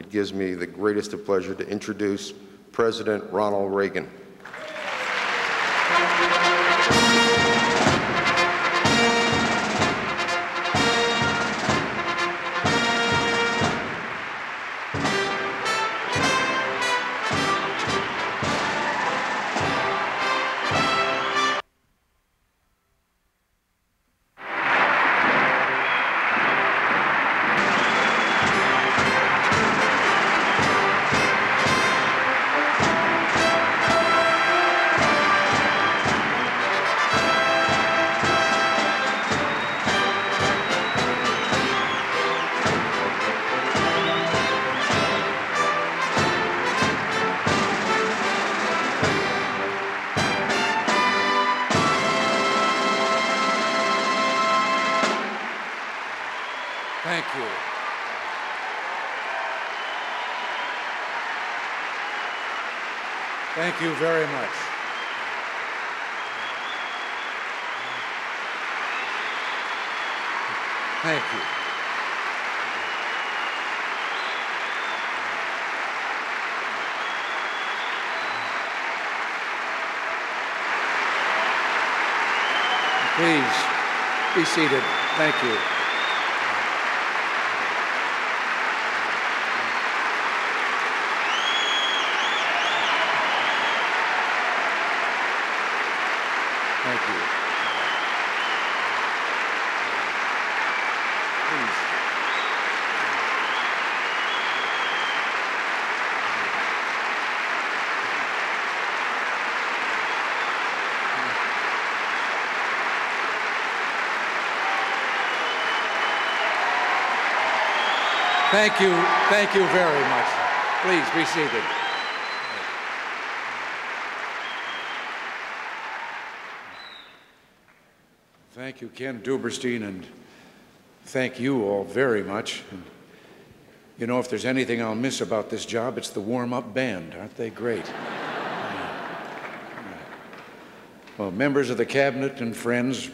it gives me the greatest of pleasure to introduce President Ronald Reagan. Thank you very much. Thank you. Please be seated. Thank you. Thank you. Please. Thank you. Thank you very much. Please be seated. Thank you, Ken Duberstein, and thank you all very much. And you know, if there's anything I'll miss about this job, it's the warm-up band. Aren't they great? well, members of the cabinet and friends,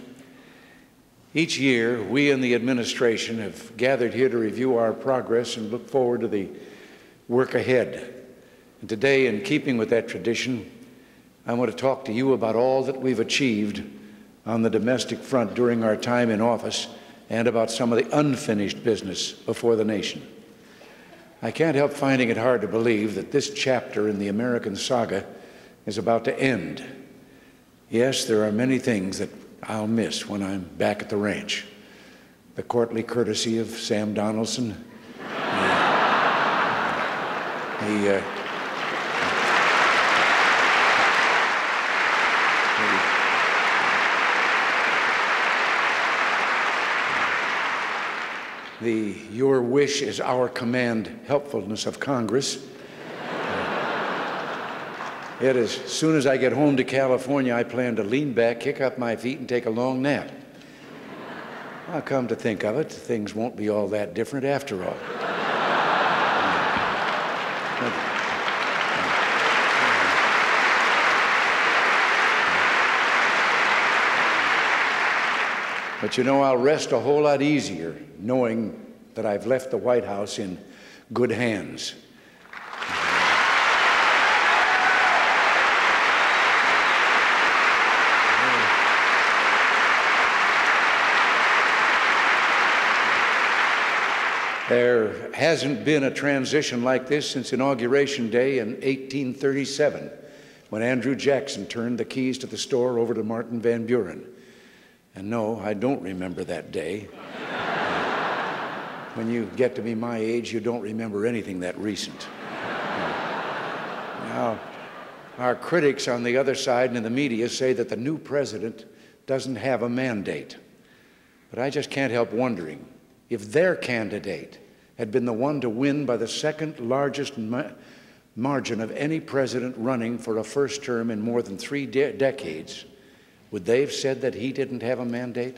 each year we in the administration have gathered here to review our progress and look forward to the work ahead. And today, in keeping with that tradition, I want to talk to you about all that we've achieved on the domestic front during our time in office and about some of the unfinished business before the nation. I can't help finding it hard to believe that this chapter in the American saga is about to end. Yes, there are many things that I'll miss when I'm back at the ranch. The courtly courtesy of Sam Donaldson, the, uh, the your wish is our command helpfulness of Congress. Yet as soon as I get home to California, I plan to lean back, kick up my feet, and take a long nap. I'll come to think of it, things won't be all that different after all. But you know, I'll rest a whole lot easier knowing that I've left the White House in good hands. There hasn't been a transition like this since Inauguration Day in 1837, when Andrew Jackson turned the keys to the store over to Martin Van Buren. And no, I don't remember that day. when you get to be my age, you don't remember anything that recent. now, our critics on the other side and in the media say that the new president doesn't have a mandate. But I just can't help wondering if their candidate had been the one to win by the second largest ma- margin of any president running for a first term in more than three de- decades, would they have said that he didn't have a mandate?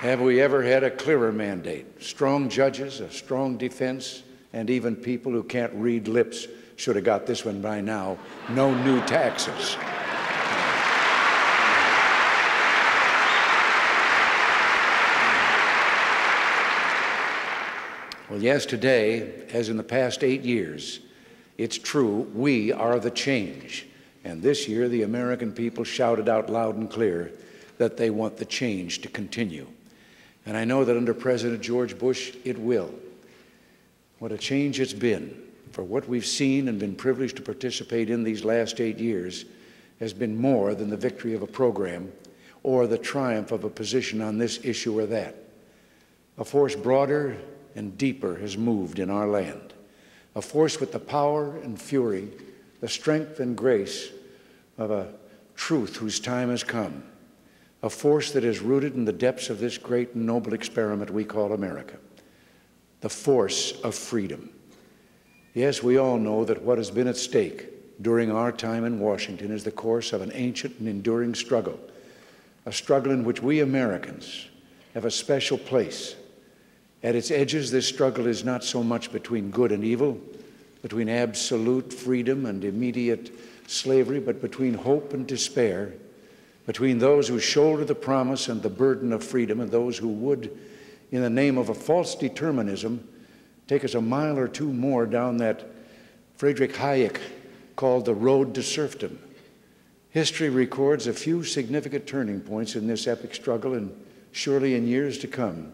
Have we ever had a clearer mandate? Strong judges, a strong defense, and even people who can't read lips should have got this one by now. No new taxes. Well, yes, today, as in the past eight years, it's true, we are the change. And this year, the American people shouted out loud and clear that they want the change to continue. And I know that under President George Bush, it will. What a change it's been. For what we've seen and been privileged to participate in these last eight years has been more than the victory of a program or the triumph of a position on this issue or that. A force broader and deeper has moved in our land. A force with the power and fury, the strength and grace of a truth whose time has come. A force that is rooted in the depths of this great and noble experiment we call America. The force of freedom. Yes, we all know that what has been at stake during our time in Washington is the course of an ancient and enduring struggle, a struggle in which we Americans have a special place. At its edges, this struggle is not so much between good and evil, between absolute freedom and immediate slavery, but between hope and despair, between those who shoulder the promise and the burden of freedom and those who would, in the name of a false determinism, take us a mile or two more down that Friedrich Hayek called the road to serfdom. History records a few significant turning points in this epic struggle, and surely in years to come,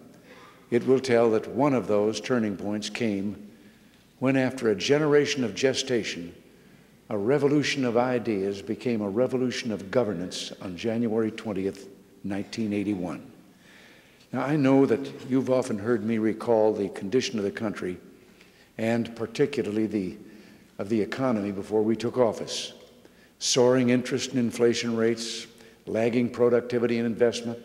it will tell that one of those turning points came when, after a generation of gestation, a revolution of ideas became a revolution of governance on January 20th, 1981. Now, I know that you've often heard me recall the condition of the country and particularly the, of the economy before we took office. Soaring interest and inflation rates, lagging productivity and investment,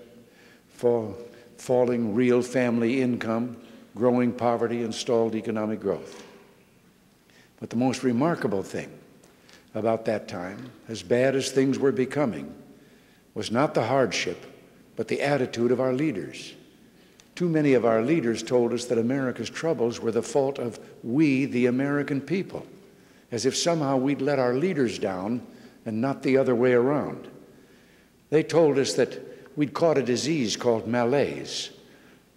fall, falling real family income, growing poverty, and stalled economic growth. But the most remarkable thing about that time, as bad as things were becoming, was not the hardship, but the attitude of our leaders. Too many of our leaders told us that America's troubles were the fault of we, the American people, as if somehow we'd let our leaders down and not the other way around. They told us that we'd caught a disease called malaise,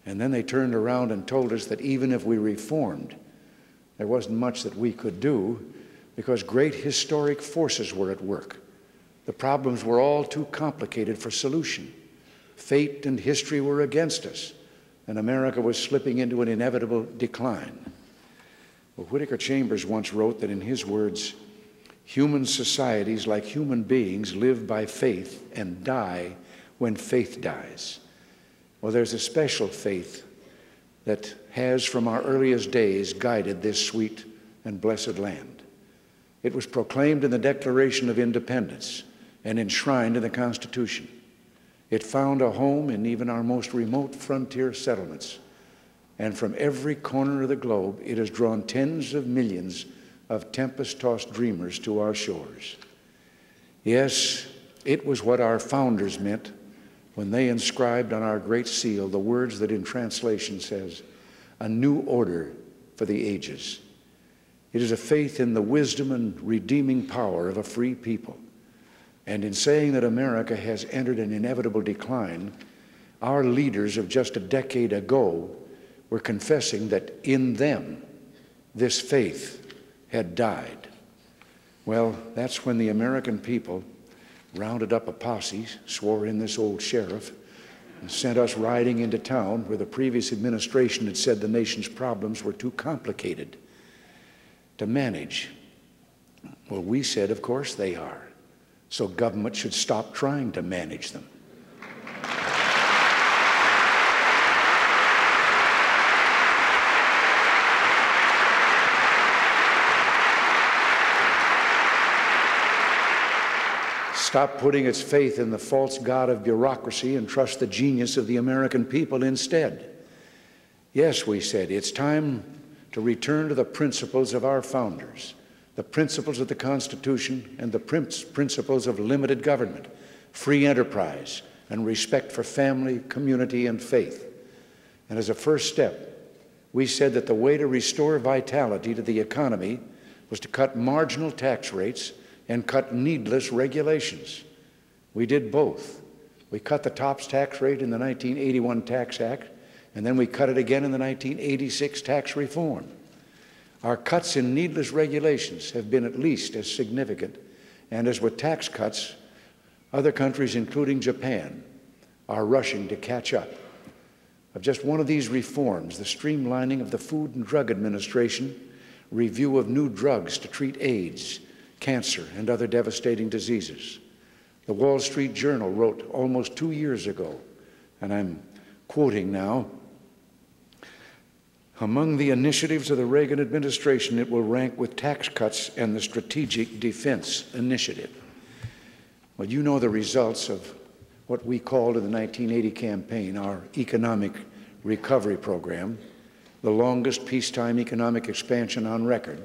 and then they turned around and told us that even if we reformed, there wasn't much that we could do because great historic forces were at work. The problems were all too complicated for solution. Fate and history were against us, and America was slipping into an inevitable decline. Well, Whittaker Chambers once wrote that, in his words, human societies, like human beings, live by faith and die when faith dies. Well, there's a special faith that has, from our earliest days, guided this sweet and blessed land. It was proclaimed in the Declaration of Independence and enshrined in the Constitution. It found a home in even our most remote frontier settlements. And from every corner of the globe, it has drawn tens of millions of tempest tossed dreamers to our shores. Yes, it was what our founders meant when they inscribed on our great seal the words that in translation says, a new order for the ages. It is a faith in the wisdom and redeeming power of a free people. And in saying that America has entered an inevitable decline, our leaders of just a decade ago were confessing that in them this faith had died. Well, that's when the American people rounded up a posse, swore in this old sheriff, and sent us riding into town where the previous administration had said the nation's problems were too complicated to manage? Well, we said, of course they are. So government should stop trying to manage them. Stop putting its faith in the false god of bureaucracy and trust the genius of the American people instead. Yes, we said, it's time to return to the principles of our founders, the principles of the Constitution and the principles of limited government, free enterprise, and respect for family, community, and faith. And as a first step, we said that the way to restore vitality to the economy was to cut marginal tax rates and cut needless regulations. We did both. We cut the TOPS tax rate in the 1981 Tax Act and then we cut it again in the 1986 tax reform. Our cuts in needless regulations have been at least as significant, and as with tax cuts, other countries, including Japan, are rushing to catch up. Of just one of these reforms, the streamlining of the Food and Drug Administration review of new drugs to treat AIDS, cancer, and other devastating diseases. The Wall Street Journal wrote almost two years ago, and I'm quoting now among the initiatives of the Reagan administration, it will rank with tax cuts and the Strategic Defense Initiative. Well, you know the results of what we called in the 1980 campaign our Economic Recovery Program, the longest peacetime economic expansion on record.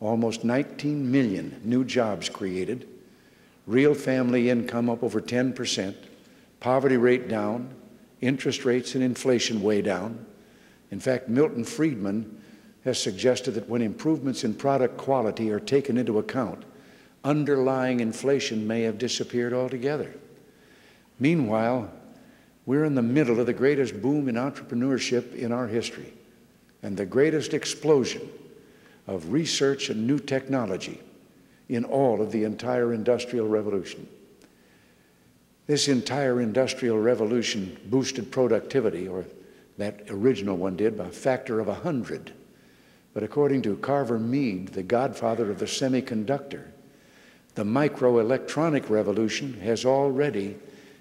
Almost 19 million new jobs created, real family income up over 10%, poverty rate down, interest rates and inflation way down. In fact, Milton Friedman has suggested that when improvements in product quality are taken into account, underlying inflation may have disappeared altogether. Meanwhile, we're in the middle of the greatest boom in entrepreneurship in our history and the greatest explosion of research and new technology in all of the entire Industrial Revolution. This entire Industrial Revolution boosted productivity, or that original one did, by a factor of 100. But according to Carver Mead, the godfather of the semiconductor, the microelectronic revolution has already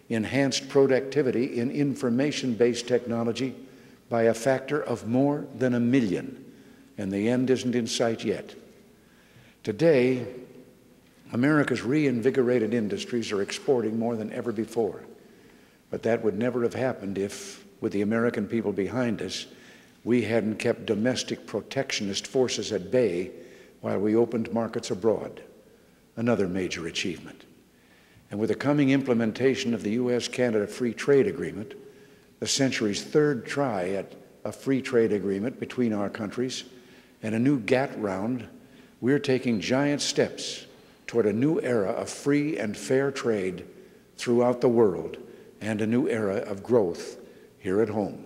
enhanced productivity in information based technology by a factor of more than a million, and the end isn't in sight yet. Today, America's reinvigorated industries are exporting more than ever before. But that would never have happened if, with the American people behind us, we hadn't kept domestic protectionist forces at bay while we opened markets abroad. Another major achievement. And with the coming implementation of the U.S. Canada Free Trade Agreement, the century's third try at a free trade agreement between our countries, and a new GATT round, we're taking giant steps toward a new era of free and fair trade throughout the world and a new era of growth here at home.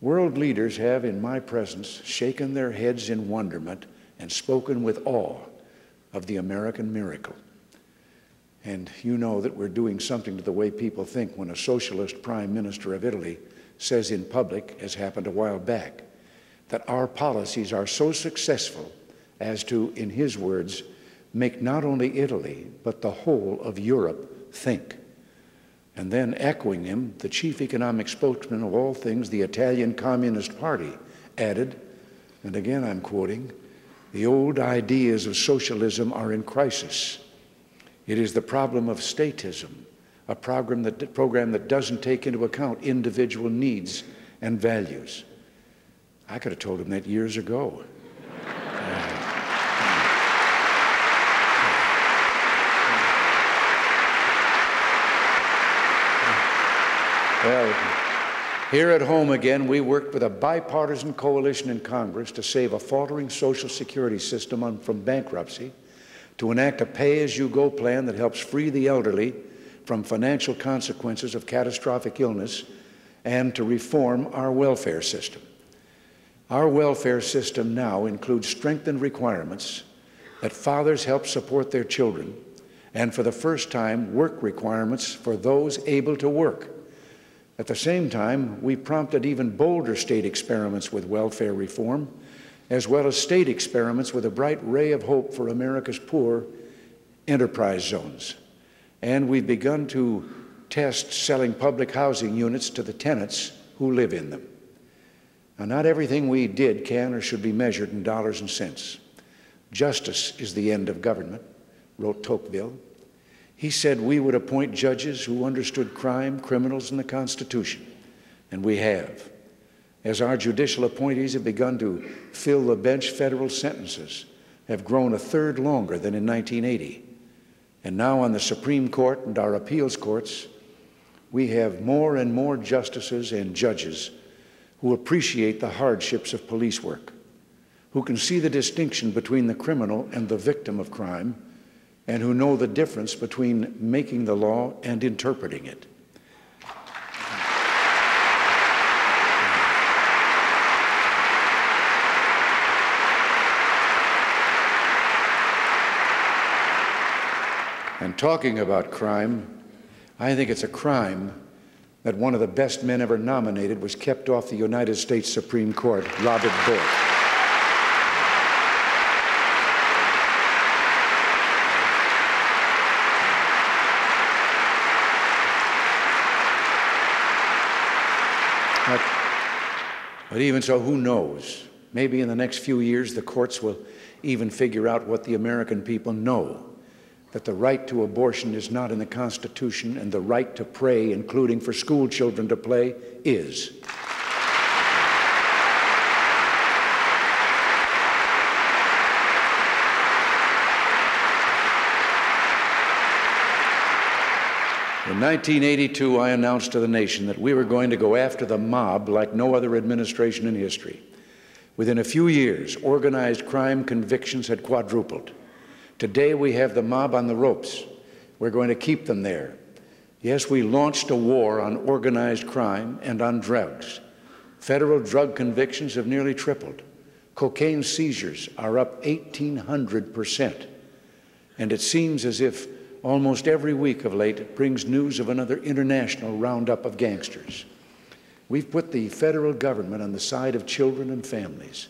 World leaders have, in my presence, shaken their heads in wonderment and spoken with awe of the American miracle. And you know that we're doing something to the way people think when a socialist prime minister of Italy says in public, as happened a while back, that our policies are so successful as to, in his words, make not only Italy, but the whole of Europe think. And then, echoing him, the chief economic spokesman of all things, the Italian Communist Party, added, and again I'm quoting, the old ideas of socialism are in crisis. It is the problem of statism, a program that, program that doesn't take into account individual needs and values. I could have told him that years ago. Well, here at home again, we worked with a bipartisan coalition in Congress to save a faltering Social Security system on, from bankruptcy to enact a pay as you go plan that helps free the elderly from financial consequences of catastrophic illness and to reform our welfare system. Our welfare system now includes strengthened requirements that fathers help support their children, and for the first time, work requirements for those able to work. At the same time, we prompted even bolder state experiments with welfare reform as well as state experiments with a bright ray of hope for America's poor enterprise zones. And we've begun to test selling public housing units to the tenants who live in them. Now, not everything we did can or should be measured in dollars and cents. Justice is the end of government, wrote Tocqueville. He said we would appoint judges who understood crime, criminals, and the Constitution, and we have as our judicial appointees have begun to fill the bench, federal sentences have grown a third longer than in 1980. And now on the Supreme Court and our appeals courts, we have more and more justices and judges who appreciate the hardships of police work, who can see the distinction between the criminal and the victim of crime, and who know the difference between making the law and interpreting it. And talking about crime, I think it's a crime that one of the best men ever nominated was kept off the United States Supreme Court, Robert Bork. But even so, who knows? Maybe in the next few years, the courts will even figure out what the American people know that the right to abortion is not in the Constitution and the right to pray, including for school children to play, is. In 1982, I announced to the nation that we were going to go after the mob like no other administration in history. Within a few years, organized crime convictions had quadrupled. Today, we have the mob on the ropes. We're going to keep them there. Yes, we launched a war on organized crime and on drugs. Federal drug convictions have nearly tripled. Cocaine seizures are up 1,800%. And it seems as if almost every week of late it brings news of another international roundup of gangsters. We've put the federal government on the side of children and families,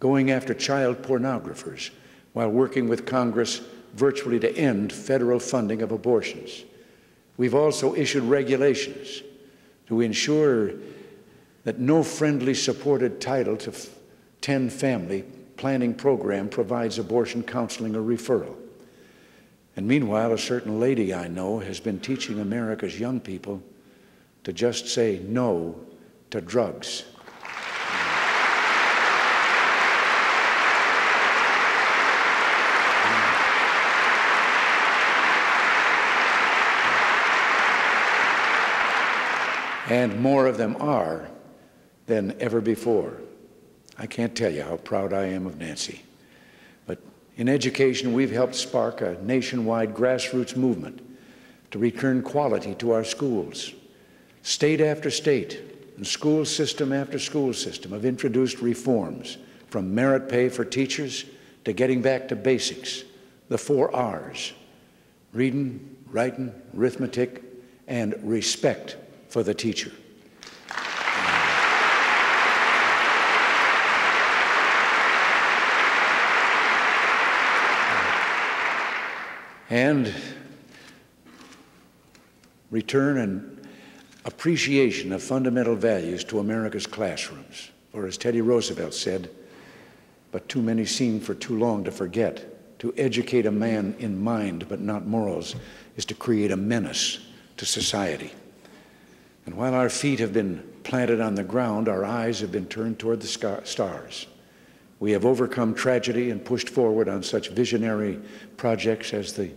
going after child pornographers while working with Congress virtually to end federal funding of abortions. We've also issued regulations to ensure that no friendly supported title to 10 family planning program provides abortion counseling or referral. And meanwhile, a certain lady I know has been teaching America's young people to just say no to drugs. And more of them are than ever before. I can't tell you how proud I am of Nancy. In education, we've helped spark a nationwide grassroots movement to return quality to our schools. State after state and school system after school system have introduced reforms from merit pay for teachers to getting back to basics, the four R's reading, writing, arithmetic, and respect for the teacher. And return an appreciation of fundamental values to America's classrooms. Or as Teddy Roosevelt said, but too many seem for too long to forget, to educate a man in mind but not morals is to create a menace to society. And while our feet have been planted on the ground, our eyes have been turned toward the stars. We have overcome tragedy and pushed forward on such visionary projects as the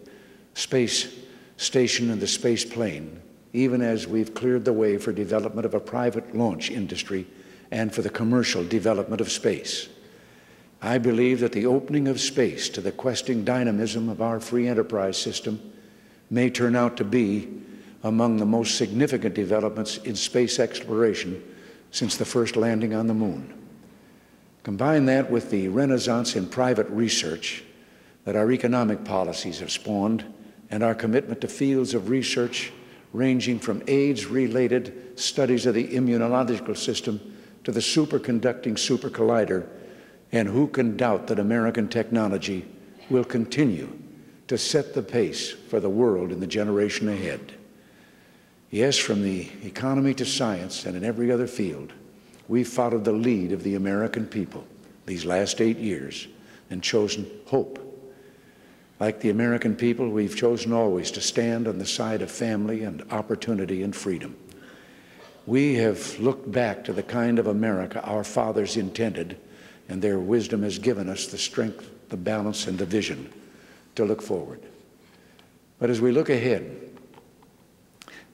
space station and the space plane, even as we've cleared the way for development of a private launch industry and for the commercial development of space. I believe that the opening of space to the questing dynamism of our free enterprise system may turn out to be among the most significant developments in space exploration since the first landing on the moon. Combine that with the renaissance in private research that our economic policies have spawned and our commitment to fields of research ranging from AIDS-related studies of the immunological system to the superconducting supercollider, and who can doubt that American technology will continue to set the pace for the world in the generation ahead. Yes, from the economy to science and in every other field, We've followed the lead of the American people these last eight years and chosen hope. Like the American people, we've chosen always to stand on the side of family and opportunity and freedom. We have looked back to the kind of America our fathers intended, and their wisdom has given us the strength, the balance, and the vision to look forward. But as we look ahead,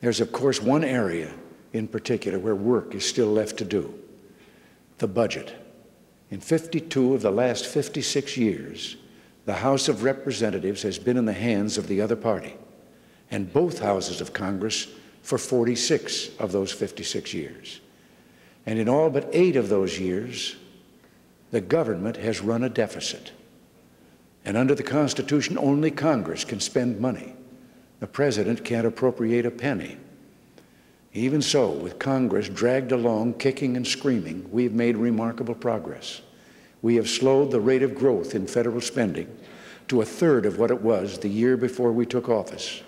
there's, of course, one area in particular where work is still left to do the budget. In 52 of the last 56 years, the House of Representatives has been in the hands of the other party, and both houses of Congress for 46 of those 56 years. And in all but eight of those years, the government has run a deficit. And under the Constitution, only Congress can spend money. the president can't appropriate a penny. Even so, with Congress dragged along, kicking and screaming, we've made remarkable progress. We have slowed the rate of growth in federal spending to a third of what it was the year before we took office.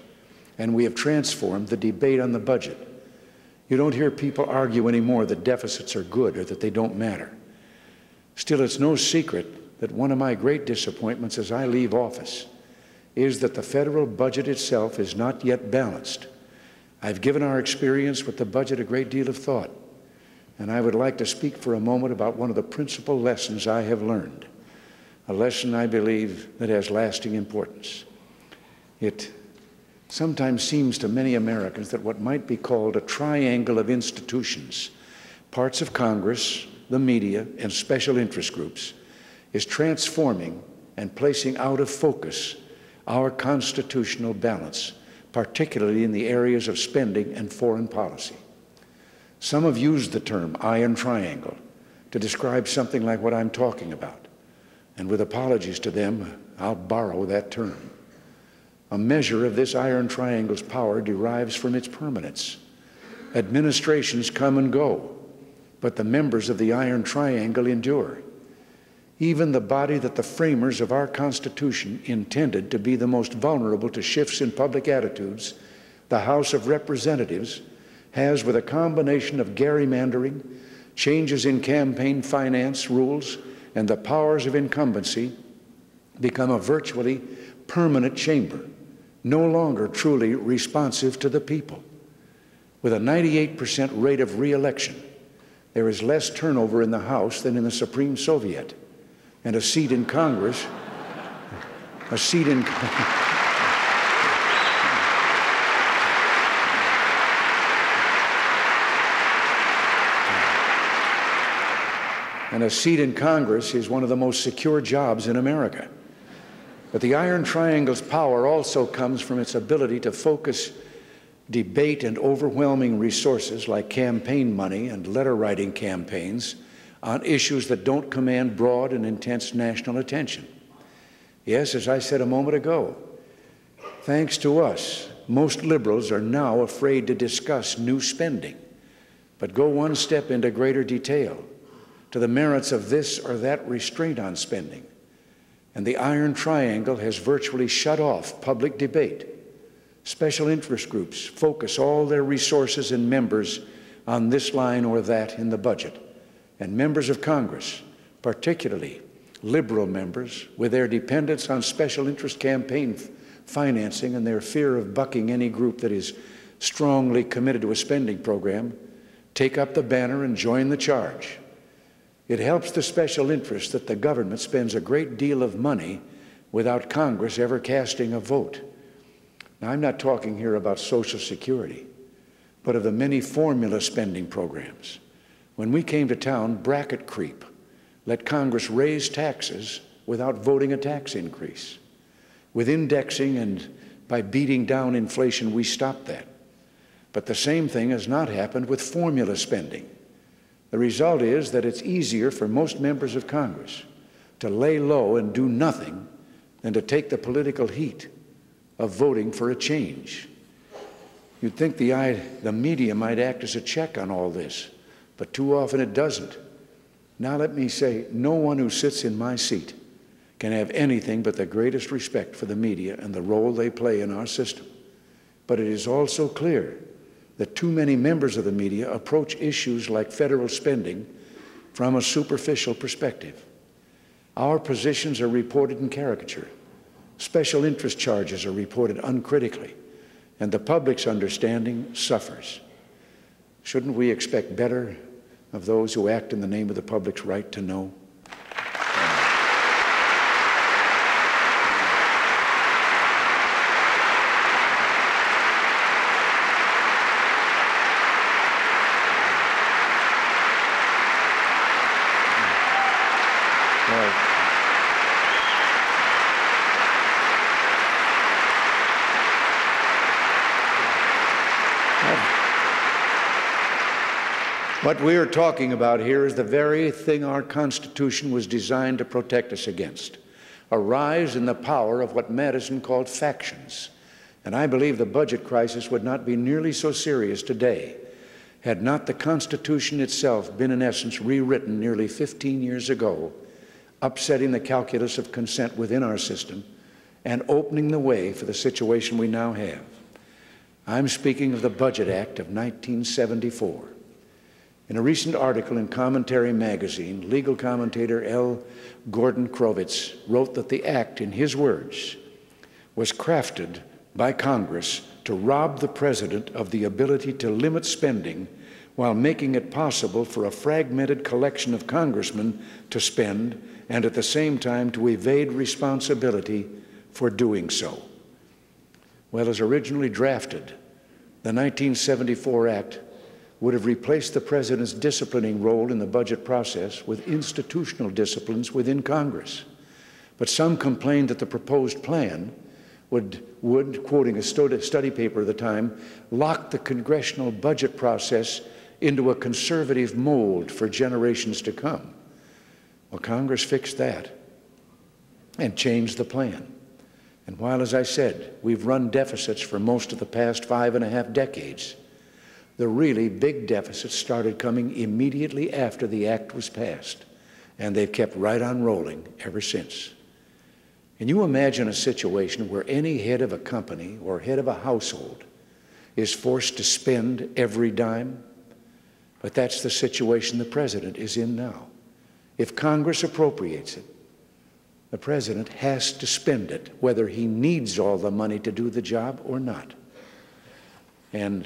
And we have transformed the debate on the budget. You don't hear people argue anymore that deficits are good or that they don't matter. Still, it's no secret that one of my great disappointments as I leave office is that the federal budget itself is not yet balanced. I've given our experience with the budget a great deal of thought, and I would like to speak for a moment about one of the principal lessons I have learned, a lesson I believe that has lasting importance. It sometimes seems to many Americans that what might be called a triangle of institutions, parts of Congress, the media, and special interest groups, is transforming and placing out of focus our constitutional balance, particularly in the areas of spending and foreign policy. Some have used the term iron triangle to describe something like what I'm talking about. And with apologies to them, I'll borrow that term. A measure of this iron triangle's power derives from its permanence. Administrations come and go, but the members of the iron triangle endure. Even the body that the framers of our Constitution intended to be the most vulnerable to shifts in public attitudes, the House of Representatives, has, with a combination of gerrymandering, changes in campaign finance rules, and the powers of incumbency, become a virtually permanent chamber, no longer truly responsive to the people. With a 98% rate of reelection, there is less turnover in the House than in the Supreme Soviet and a seat in Congress, a seat in. and a seat in Congress is one of the most secure jobs in America. But the Iron Triangle's power also comes from its ability to focus debate and overwhelming resources like campaign money and letter writing campaigns on issues that don't command broad and intense national attention. Yes, as I said a moment ago, thanks to us, most liberals are now afraid to discuss new spending, but go one step into greater detail to the merits of this or that restraint on spending. And the Iron Triangle has virtually shut off public debate. Special interest groups focus all their resources and members on this line or that in the budget and members of Congress, particularly liberal members, with their dependence on special interest campaign financing and their fear of bucking any group that is strongly committed to a spending program, take up the banner and join the charge. It helps the special interest that the government spends a great deal of money without Congress ever casting a vote. Now, I'm not talking here about Social Security, but of the many formula spending programs when we came to town, bracket creep let Congress raise taxes without voting a tax increase. With indexing and by beating down inflation, we stopped that. But the same thing has not happened with formula spending. The result is that it's easier for most members of Congress to lay low and do nothing than to take the political heat of voting for a change. You'd think the, the media might act as a check on all this but too often it doesn't. Now, let me say no one who sits in my seat can have anything but the greatest respect for the media and the role they play in our system. But it is also clear that too many members of the media approach issues like federal spending from a superficial perspective. Our positions are reported in caricature. Special interest charges are reported uncritically, and the public's understanding suffers. Shouldn't we expect better of those who act in the name of the public's right to know? What we are talking about here is the very thing our Constitution was designed to protect us against a rise in the power of what Madison called factions. And I believe the budget crisis would not be nearly so serious today had not the Constitution itself been, in essence, rewritten nearly 15 years ago, upsetting the calculus of consent within our system and opening the way for the situation we now have. I'm speaking of the Budget Act of 1974. In a recent article in Commentary magazine, legal commentator L. Gordon Crovitz wrote that the act, in his words, was crafted by Congress to rob the president of the ability to limit spending while making it possible for a fragmented collection of congressmen to spend and at the same time to evade responsibility for doing so. Well, as originally drafted, the 1974 Act would have replaced the President's disciplining role in the budget process with institutional disciplines within Congress. But some complained that the proposed plan would, would quoting a study paper at the time, lock the congressional budget process into a conservative mold for generations to come. Well, Congress fixed that and changed the plan. And while, as I said, we've run deficits for most of the past five and a half decades, the really big deficits started coming immediately after the act was passed, and they've kept right on rolling ever since. Can you imagine a situation where any head of a company or head of a household is forced to spend every dime? But that's the situation the president is in now. If Congress appropriates it, the president has to spend it, whether he needs all the money to do the job or not. And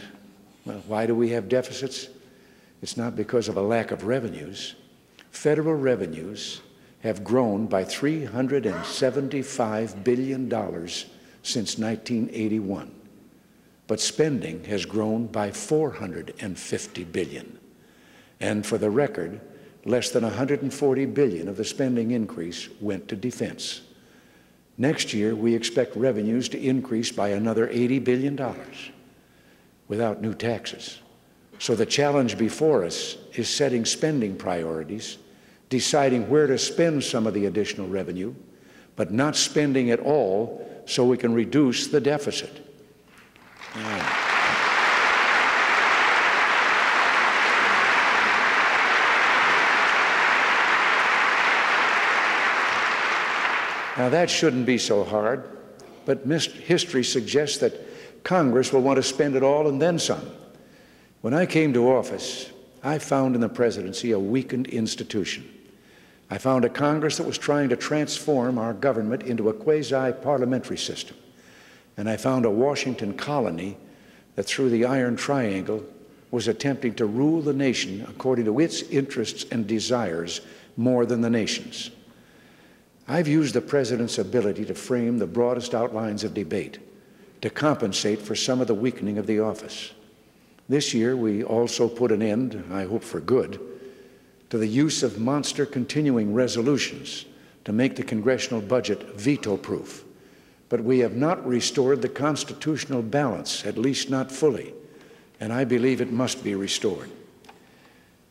well, why do we have deficits? It's not because of a lack of revenues. Federal revenues have grown by $375 billion since 1981, but spending has grown by 450 billion. And for the record, less than 140 billion of the spending increase went to defense. Next year, we expect revenues to increase by another $80 billion without new taxes. So the challenge before us is setting spending priorities, deciding where to spend some of the additional revenue, but not spending it all so we can reduce the deficit. Now, that shouldn't be so hard, but history suggests that Congress will want to spend it all and then some. When I came to office, I found in the presidency a weakened institution. I found a Congress that was trying to transform our government into a quasi parliamentary system. And I found a Washington colony that, through the Iron Triangle, was attempting to rule the nation according to its interests and desires more than the nation's. I've used the President's ability to frame the broadest outlines of debate to compensate for some of the weakening of the office. This year, we also put an end, I hope for good, to the use of monster continuing resolutions to make the congressional budget veto proof. But we have not restored the constitutional balance, at least not fully, and I believe it must be restored.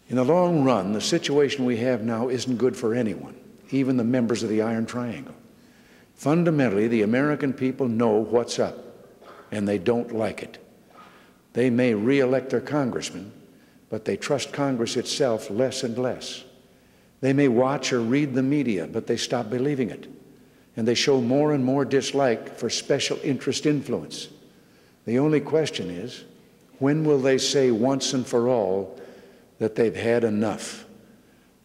In the long run, the situation we have now isn't good for anyone even the members of the Iron Triangle. Fundamentally, the American people know what's up, and they don't like it. They may re-elect their congressman, but they trust Congress itself less and less. They may watch or read the media, but they stop believing it. And they show more and more dislike for special interest influence. The only question is, when will they say once and for all that they've had enough?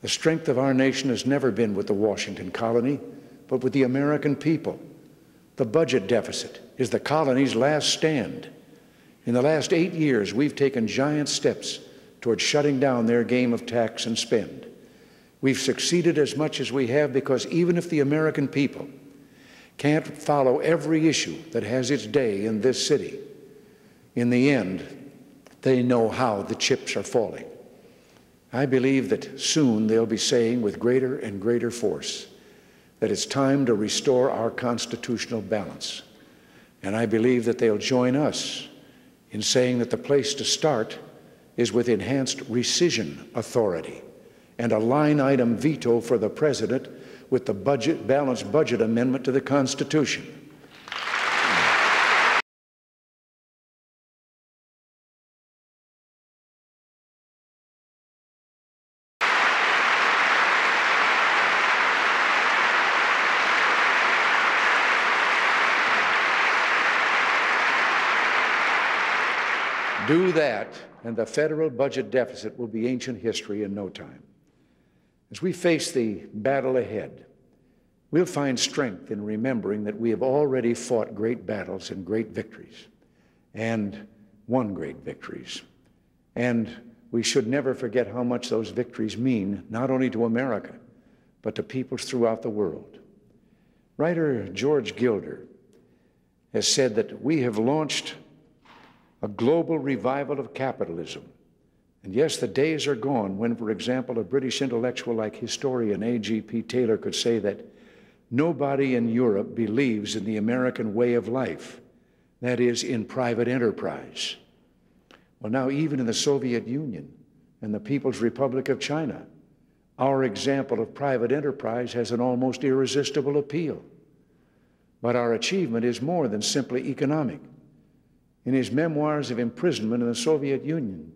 The strength of our nation has never been with the Washington colony, but with the American people. The budget deficit is the colony's last stand. In the last eight years, we've taken giant steps toward shutting down their game of tax and spend. We've succeeded as much as we have because even if the American people can't follow every issue that has its day in this city, in the end, they know how the chips are falling. I believe that soon they'll be saying with greater and greater force that it's time to restore our constitutional balance. And I believe that they'll join us in saying that the place to start is with enhanced rescission authority and a line item veto for the president with the budget, balanced budget amendment to the Constitution. Do that, and the federal budget deficit will be ancient history in no time. As we face the battle ahead, we'll find strength in remembering that we have already fought great battles and great victories, and won great victories. And we should never forget how much those victories mean, not only to America, but to peoples throughout the world. Writer George Gilder has said that we have launched a global revival of capitalism. And yes, the days are gone when, for example, a British intellectual like historian A.J.P. Taylor could say that nobody in Europe believes in the American way of life, that is, in private enterprise. Well, now, even in the Soviet Union and the People's Republic of China, our example of private enterprise has an almost irresistible appeal. But our achievement is more than simply economic. In his memoirs of imprisonment in the Soviet Union,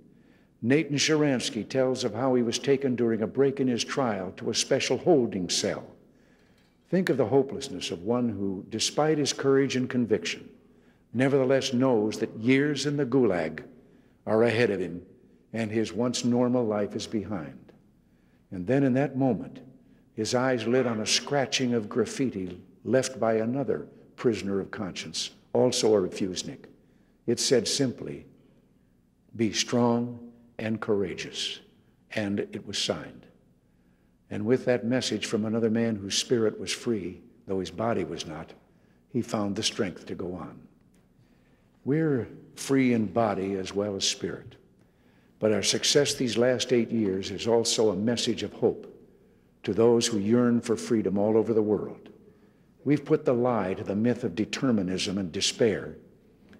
Nathan Sharansky tells of how he was taken during a break in his trial to a special holding cell. Think of the hopelessness of one who, despite his courage and conviction, nevertheless knows that years in the gulag are ahead of him and his once normal life is behind. And then in that moment, his eyes lit on a scratching of graffiti left by another prisoner of conscience, also a refusenik. It said simply, Be strong and courageous. And it was signed. And with that message from another man whose spirit was free, though his body was not, he found the strength to go on. We're free in body as well as spirit. But our success these last eight years is also a message of hope to those who yearn for freedom all over the world. We've put the lie to the myth of determinism and despair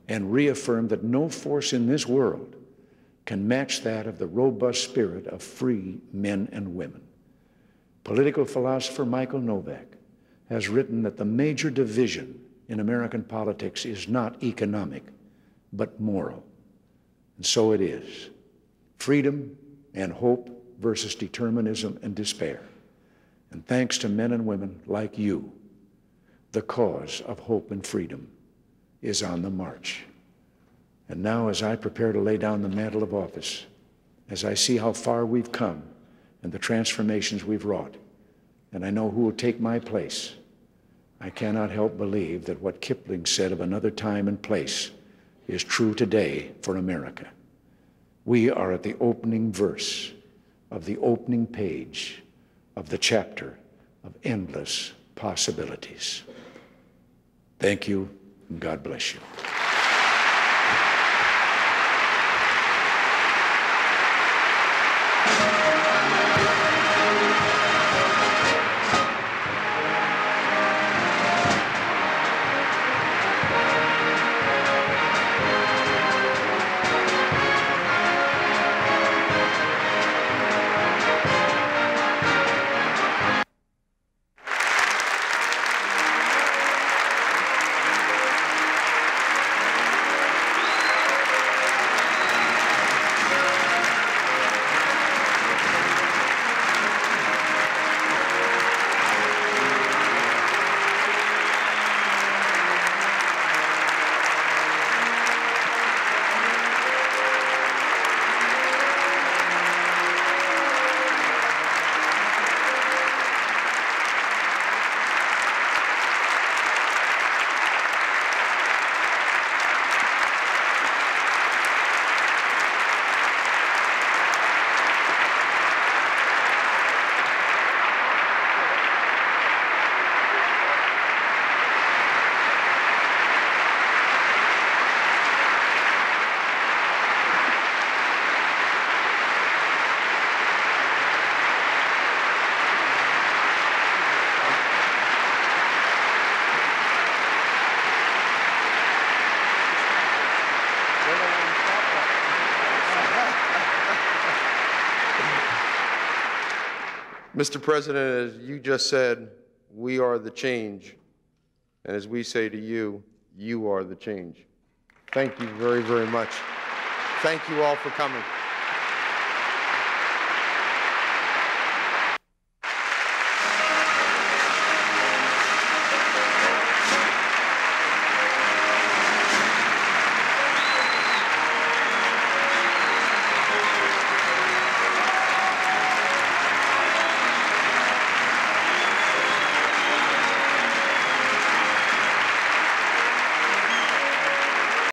and reaffirm that no force in this world can match that of the robust spirit of free men and women. Political philosopher Michael Novak has written that the major division in American politics is not economic, but moral. And so it is freedom and hope versus determinism and despair. And thanks to men and women like you, the cause of hope and freedom is on the march. And now, as I prepare to lay down the mantle of office, as I see how far we've come and the transformations we've wrought, and I know who will take my place, I cannot help believe that what Kipling said of another time and place is true today for America. We are at the opening verse of the opening page of the chapter of endless possibilities. Thank you, God bless you. Mr. President, as you just said, we are the change. And as we say to you, you are the change. Thank you very, very much. Thank you all for coming.